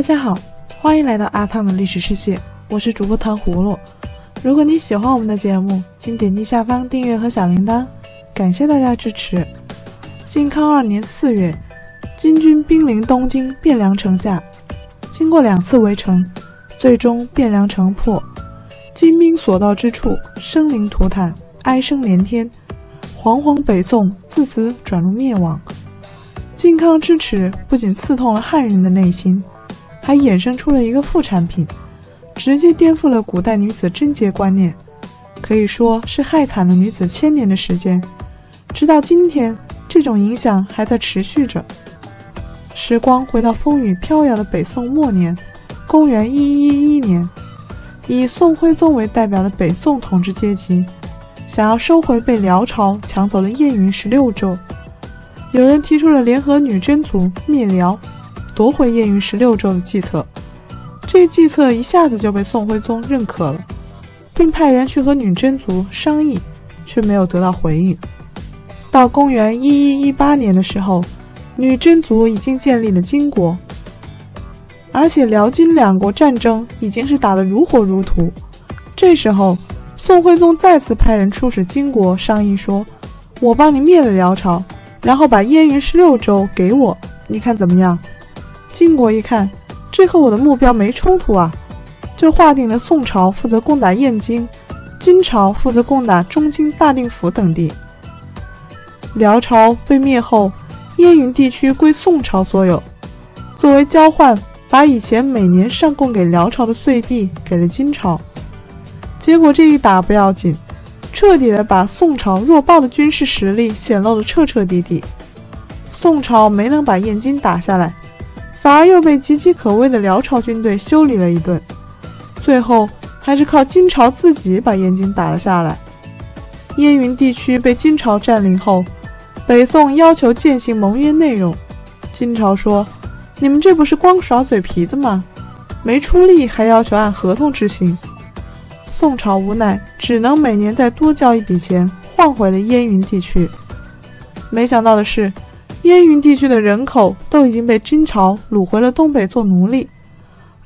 大家好，欢迎来到阿汤的历史世界，我是主播糖葫芦。如果你喜欢我们的节目，请点击下方订阅和小铃铛，感谢大家支持。靖康二年四月，金军兵临东京汴梁城下，经过两次围城，最终汴梁城破，金兵所到之处，生灵涂炭，哀声连天，惶惶北宋自此转入灭亡。靖康之耻不仅刺痛了汉人的内心，还衍生出了一个副产品，直接颠覆了古代女子贞洁观念，可以说是害惨了女子千年的时间。直到今天。这种影响还在持续着。时光回到风雨飘摇的北宋末年，公元一一一一年，以宋徽宗为代表的北宋统治阶级想要收回被辽朝抢走的燕云十六州。有人提出了联合女真族灭辽、夺回燕云十六州的计策。这计策一下子就被宋徽宗认可了，并派人去和女真族商议，却没有得到回应。到公元一一一八年的时候，女真族已经建立了金国，而且辽金两国战争已经是打得如火如荼。这时候，宋徽宗再次派人出使金国，商议说：“我帮你灭了辽朝，然后把燕云十六州给我，你看怎么样？”金国一看，这和我的目标没冲突啊，就划定了宋朝负责攻打燕京，金朝负责攻打中京大定府等地。辽朝被灭后，燕云地区归宋朝所有。作为交换，把以前每年上贡给辽朝的岁币给了金朝。结果这一打不要紧，彻底的把宋朝弱爆的军事实力显露的彻彻底底。宋朝没能把燕京打下来，反而又被岌岌可危的辽朝军队修理了一顿。最后还是靠金朝自己把燕京打了下来。燕云地区被金朝占领后。北宋要求践行盟约内容，金朝说：“你们这不是光耍嘴皮子吗？没出力还要求按合同执行。”宋朝无奈，只能每年再多交一笔钱，换回了燕云地区。没想到的是，燕云地区的人口都已经被金朝掳回了东北做奴隶，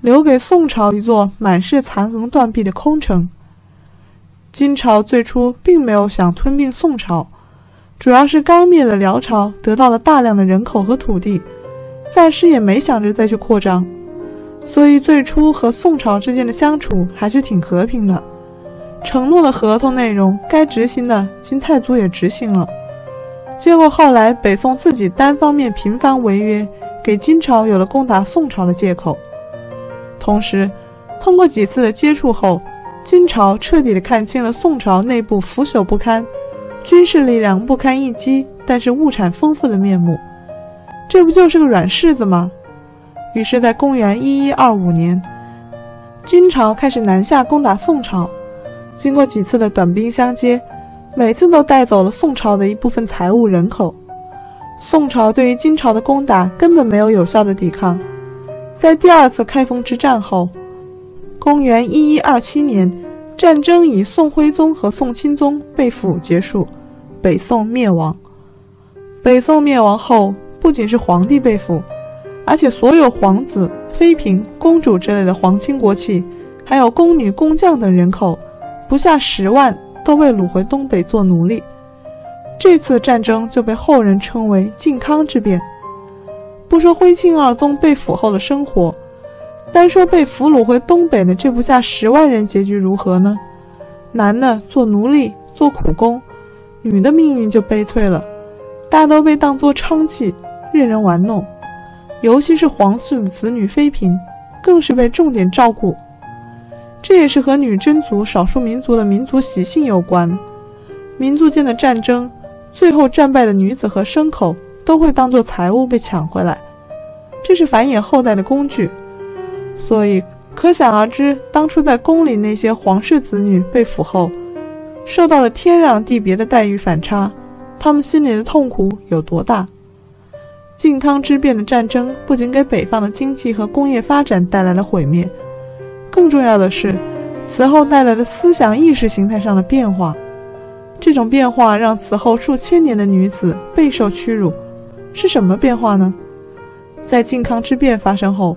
留给宋朝一座满是残垣断壁的空城。金朝最初并没有想吞并宋朝。主要是刚灭了辽朝，得到了大量的人口和土地，暂时也没想着再去扩张，所以最初和宋朝之间的相处还是挺和平的。承诺的合同内容该执行的，金太祖也执行了。结果后来北宋自己单方面频繁违约，给金朝有了攻打宋朝的借口。同时，通过几次的接触后，金朝彻底的看清了宋朝内部腐朽不堪。军事力量不堪一击，但是物产丰富的面目，这不就是个软柿子吗？于是，在公元一一二五年，金朝开始南下攻打宋朝。经过几次的短兵相接，每次都带走了宋朝的一部分财物、人口。宋朝对于金朝的攻打根本没有有效的抵抗。在第二次开封之战后，公元一一二七年。战争以宋徽宗和宋钦宗被俘结束，北宋灭亡。北宋灭亡后，不仅是皇帝被俘，而且所有皇子、妃嫔、公主之类的皇亲国戚，还有宫女、工匠等人口，不下十万，都被掳回东北做奴隶。这次战争就被后人称为靖康之变。不说徽钦二宗被俘后的生活。单说被俘虏回东北的这不下十万人结局如何呢？男的做奴隶做苦工，女的命运就悲催了，大都被当作娼妓任人玩弄，尤其是皇室的子女妃嫔，更是被重点照顾。这也是和女真族少数民族的民族习性有关。民族间的战争，最后战败的女子和牲口都会当做财物被抢回来，这是繁衍后代的工具。所以可想而知，当初在宫里那些皇室子女被俘后，受到了天壤地别的待遇反差，他们心里的痛苦有多大？靖康之变的战争不仅给北方的经济和工业发展带来了毁灭，更重要的是，此后带来的思想意识形态上的变化。这种变化让此后数千年的女子备受屈辱。是什么变化呢？在靖康之变发生后。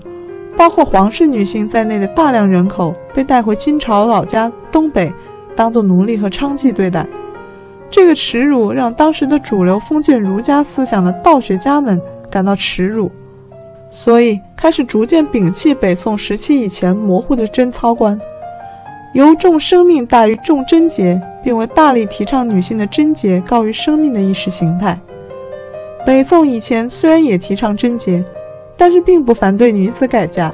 包括皇室女性在内的大量人口被带回金朝老家东北，当做奴隶和娼妓对待。这个耻辱让当时的主流封建儒家思想的道学家们感到耻辱，所以开始逐渐摒弃北宋时期以前模糊的贞操观，由重生命大于重贞洁，变为大力提倡女性的贞洁高于生命的意识形态。北宋以前虽然也提倡贞洁，但是并不反对女子改嫁，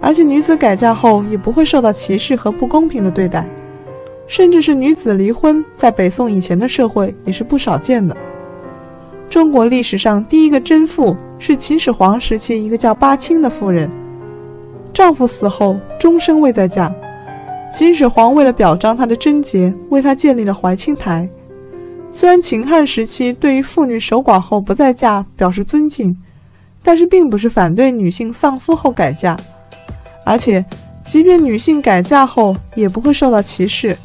而且女子改嫁后也不会受到歧视和不公平的对待。甚至是女子离婚，在北宋以前的社会也是不少见的。中国历史上第一个贞妇是秦始皇时期一个叫巴青的妇人，丈夫死后终生未再嫁。秦始皇为了表彰她的贞洁，为她建立了怀清台。虽然秦汉时期对于妇女守寡后不再嫁表示尊敬，但是并不是反对女性丧夫后改嫁，而且即便女性改嫁后也不会受到歧视。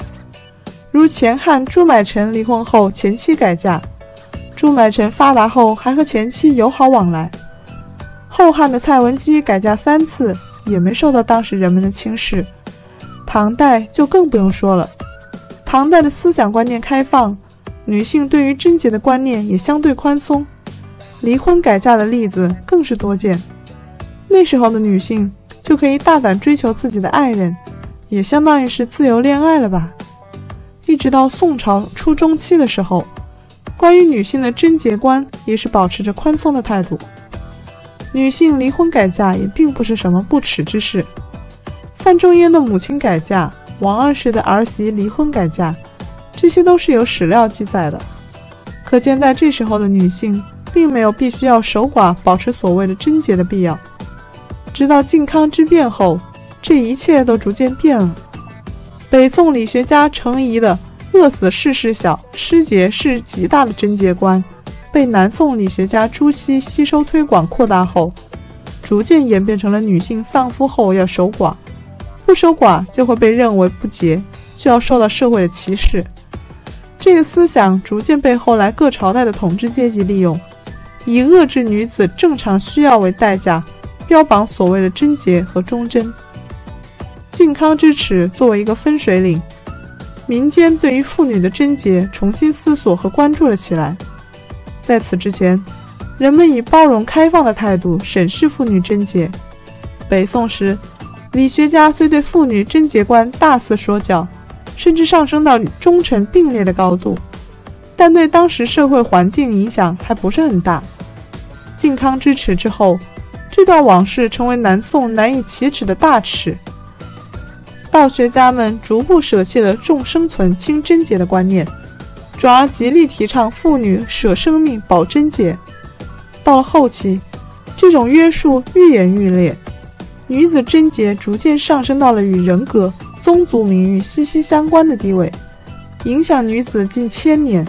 如前汉朱买臣离婚后，前妻改嫁；朱买臣发达后，还和前妻友好往来。后汉的蔡文姬改嫁三次，也没受到当时人们的轻视。唐代就更不用说了，唐代的思想观念开放，女性对于贞洁的观念也相对宽松，离婚改嫁的例子更是多见。那时候的女性就可以大胆追求自己的爱人，也相当于是自由恋爱了吧。一直到宋朝初中期的时候，关于女性的贞洁观也是保持着宽松的态度。女性离婚改嫁也并不是什么不耻之事。范仲淹的母亲改嫁，王安石的儿媳离婚改嫁，这些都是有史料记载的。可见在这时候的女性并没有必须要守寡、保持所谓的贞洁的必要。直到靖康之变后，这一切都逐渐变了。北宋理学家程颐的“饿死事事小，失节是极大”的贞洁观，被南宋理学家朱熹吸收推广扩大后，逐渐演变成了女性丧夫后要守寡，不守寡就会被认为不洁，就要受到社会的歧视。这个思想逐渐被后来各朝代的统治阶级利用，以遏制女子正常需要为代价，标榜所谓的贞洁和忠贞。靖康之耻作为一个分水岭，民间对于妇女的贞洁重新思索和关注了起来。在此之前，人们以包容开放的态度审视妇女贞洁。北宋时，理学家虽对妇女贞洁观大肆说教，甚至上升到忠臣并列的高度，但对当时社会环境影响还不是很大。靖康之耻之后，这段往事成为南宋难以启齿的大耻。道学家们逐步舍弃了重生存轻贞洁的观念，转而极力提倡妇女舍生命保贞洁。到了后期，这种约束愈演愈烈，女子贞洁逐渐上升到了与人格、宗族名誉息息相关的地位，影响女子近千年。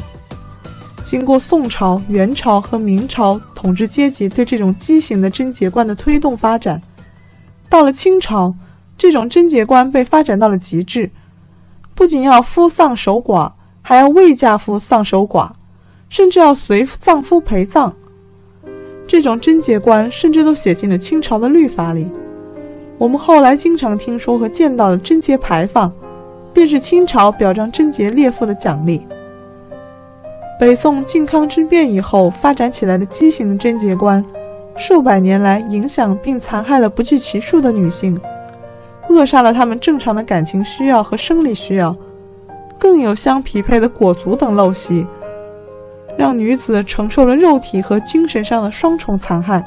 经过宋朝、元朝和明朝统治阶级对这种畸形的贞洁观的推动发展，到了清朝。这种贞洁观被发展到了极致，不仅要夫丧守寡，还要未嫁夫丧守寡，甚至要随葬夫陪葬。这种贞洁观甚至都写进了清朝的律法里。我们后来经常听说和见到的贞节牌坊，便是清朝表彰贞洁烈妇的奖励。北宋靖康之变以后发展起来的畸形的贞洁观，数百年来影响并残害了不计其数的女性。扼杀了他们正常的感情需要和生理需要，更有相匹配的裹足等陋习，让女子承受了肉体和精神上的双重残害。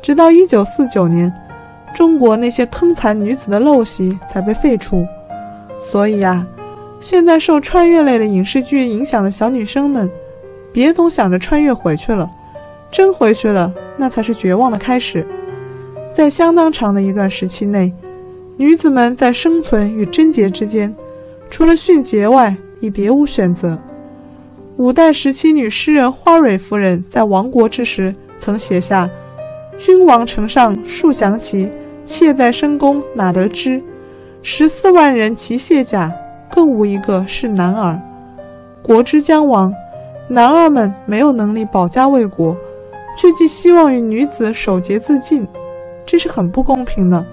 直到一九四九年，中国那些坑残女子的陋习才被废除。所以啊，现在受穿越类的影视剧影响的小女生们，别总想着穿越回去了，真回去了，那才是绝望的开始。在相当长的一段时期内。女子们在生存与贞洁之间，除了殉节外，已别无选择。五代时期女诗人花蕊夫人在亡国之时，曾写下：“君王城上数降旗，妾在深宫哪得知？十四万人齐卸甲，更无一个是男儿。国之将亡，男儿们没有能力保家卫国，却寄希望于女子守节自尽。”这是很不公平的。